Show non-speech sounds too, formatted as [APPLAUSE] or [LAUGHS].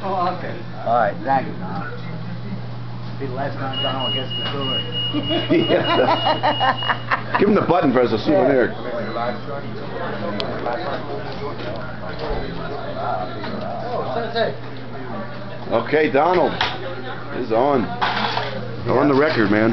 Oh, okay. All right. Thank you, Don. Be the last time Donald gets the tour. [LAUGHS] Give him the button for as a souvenir. Okay, Donald is on. Yeah. on the record, man.